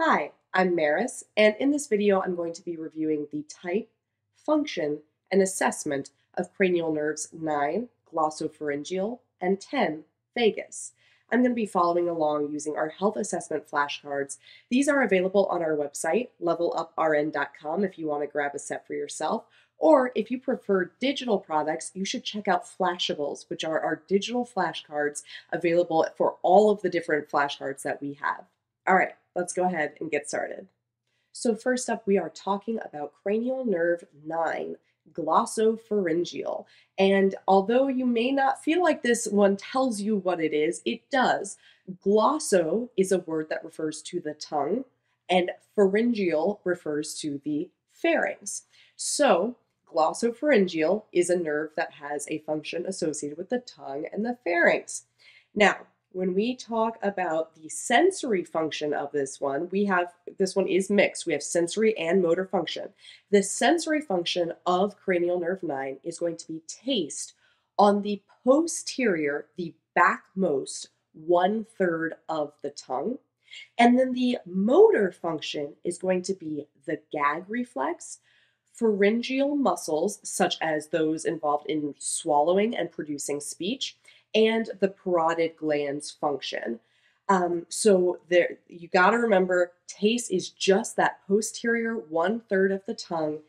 Hi, I'm Meris, and in this video I'm going to be reviewing the type, function, and assessment of cranial nerves 9, glossopharyngeal, and 10, vagus. I'm going to be following along using our health assessment flashcards. These are available on our website, leveluprn.com, if you want to grab a set for yourself. Or if you prefer digital products, you should check out Flashables, which are our digital flashcards available for all of the different flashcards that we have. All right, let's go ahead and get started. So first up, we are talking about cranial nerve 9, glossopharyngeal. And although you may not feel like this one tells you what it is, it does. Glosso is a word that refers to the tongue, and pharyngeal refers to the pharynx. So glossopharyngeal is a nerve that has a function associated with the tongue and the pharynx. Now, when we talk about the sensory function of this one, we have this one is mixed. We have sensory and motor function. The sensory function of cranial nerve 9 is going to be taste on the posterior, the backmost one third of the tongue. And then the motor function is going to be the gag reflex, pharyngeal muscles, such as those involved in swallowing and producing speech, and the parotid glands function. Um, so there, you got to remember, taste is just that posterior one third of the tongue.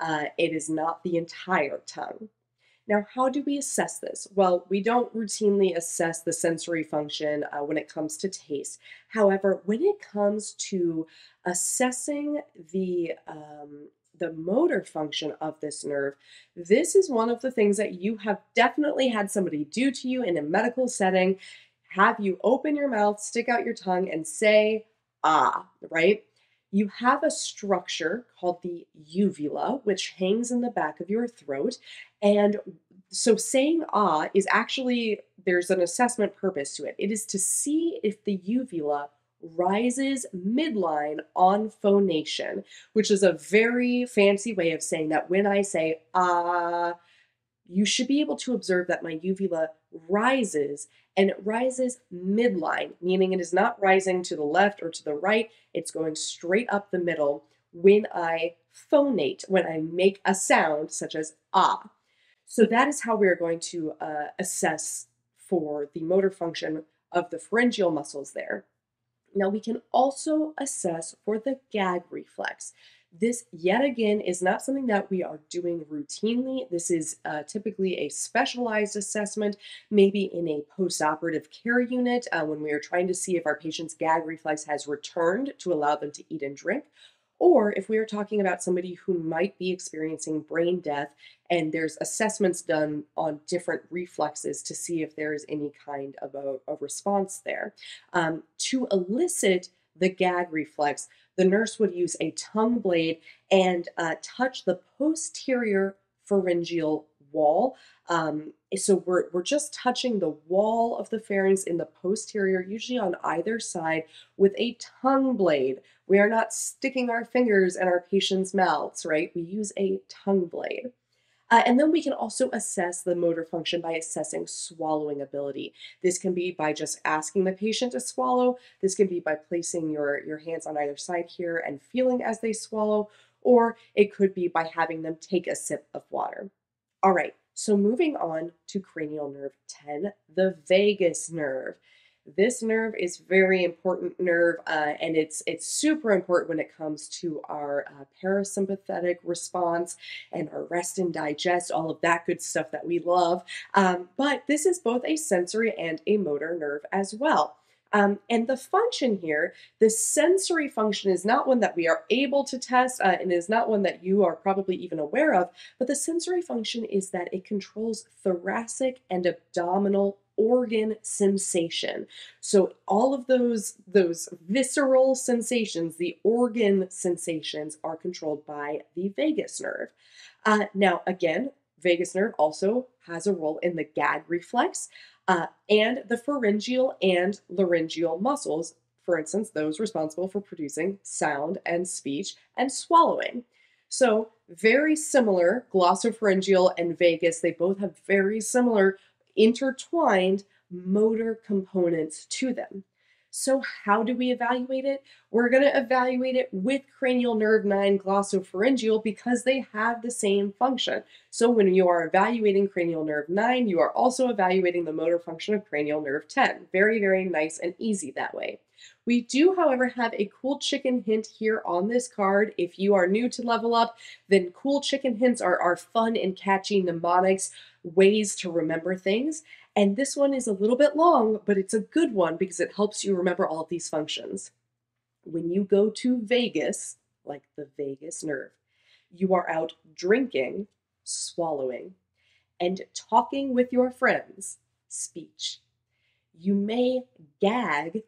Uh, it is not the entire tongue. Now, how do we assess this? Well, we don't routinely assess the sensory function uh, when it comes to taste. However, when it comes to assessing the um, the motor function of this nerve, this is one of the things that you have definitely had somebody do to you in a medical setting. Have you open your mouth, stick out your tongue, and say, ah, right? You have a structure called the uvula, which hangs in the back of your throat. And so saying ah is actually, there's an assessment purpose to it. It is to see if the uvula rises midline on phonation, which is a very fancy way of saying that when I say ah, you should be able to observe that my uvula rises and it rises midline, meaning it is not rising to the left or to the right, it's going straight up the middle when I phonate, when I make a sound such as ah. So that is how we are going to uh, assess for the motor function of the pharyngeal muscles there. Now we can also assess for the gag reflex. This, yet again, is not something that we are doing routinely. This is uh, typically a specialized assessment, maybe in a postoperative care unit uh, when we are trying to see if our patient's gag reflex has returned to allow them to eat and drink, or if we are talking about somebody who might be experiencing brain death and there's assessments done on different reflexes to see if there is any kind of a, a response there. Um, to elicit the gag reflex, the nurse would use a tongue blade and uh, touch the posterior pharyngeal wall. Um, so we're, we're just touching the wall of the pharynx in the posterior, usually on either side, with a tongue blade. We are not sticking our fingers in our patient's mouths, right? We use a tongue blade. Uh, and then we can also assess the motor function by assessing swallowing ability. This can be by just asking the patient to swallow. This can be by placing your, your hands on either side here and feeling as they swallow, or it could be by having them take a sip of water. All right, so moving on to cranial nerve 10, the vagus nerve. This nerve is very important nerve, uh, and it's it's super important when it comes to our uh, parasympathetic response and our rest and digest, all of that good stuff that we love. Um, but this is both a sensory and a motor nerve as well. Um, and the function here, the sensory function is not one that we are able to test uh, and is not one that you are probably even aware of, but the sensory function is that it controls thoracic and abdominal organ sensation. So all of those those visceral sensations, the organ sensations are controlled by the vagus nerve. Uh, now again, vagus nerve also has a role in the gag reflex uh, and the pharyngeal and laryngeal muscles, for instance, those responsible for producing sound and speech and swallowing. So, very similar, glossopharyngeal and vagus, they both have very similar intertwined motor components to them. So, how do we evaluate it? We're going to evaluate it with cranial nerve 9 glossopharyngeal because they have the same function. So, when you are evaluating cranial nerve 9, you are also evaluating the motor function of cranial nerve 10. Very, very nice and easy that way. We do, however, have a cool chicken hint here on this card. If you are new to Level Up, then cool chicken hints are our fun and catchy mnemonics, ways to remember things. And this one is a little bit long, but it's a good one because it helps you remember all of these functions. When you go to Vegas, like the vagus nerve, you are out drinking, swallowing, and talking with your friends, speech. You may gag,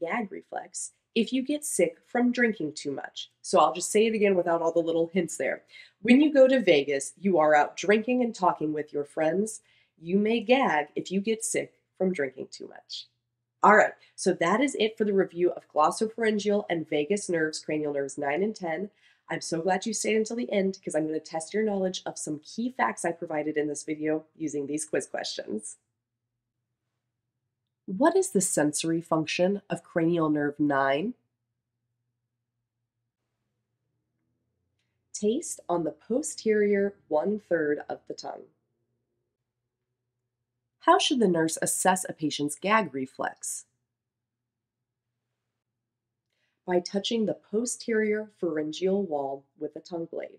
gag reflex, if you get sick from drinking too much. So I'll just say it again without all the little hints there. When you go to Vegas, you are out drinking and talking with your friends you may gag if you get sick from drinking too much. All right, so that is it for the review of glossopharyngeal and vagus nerves, cranial nerves 9 and 10. I'm so glad you stayed until the end because I'm going to test your knowledge of some key facts I provided in this video using these quiz questions. What is the sensory function of cranial nerve 9? Taste on the posterior one third of the tongue. How should the nurse assess a patient's gag reflex? By touching the posterior pharyngeal wall with a tongue blade.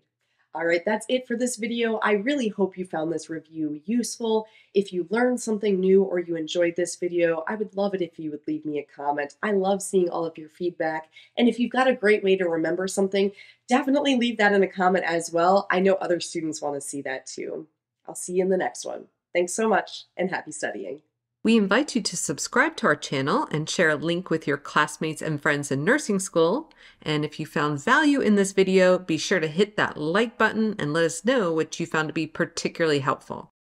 All right, that's it for this video. I really hope you found this review useful. If you learned something new or you enjoyed this video, I would love it if you would leave me a comment. I love seeing all of your feedback. And if you've got a great way to remember something, definitely leave that in a comment as well. I know other students want to see that too. I'll see you in the next one. Thanks so much and happy studying. We invite you to subscribe to our channel and share a link with your classmates and friends in nursing school. And if you found value in this video, be sure to hit that like button and let us know what you found to be particularly helpful.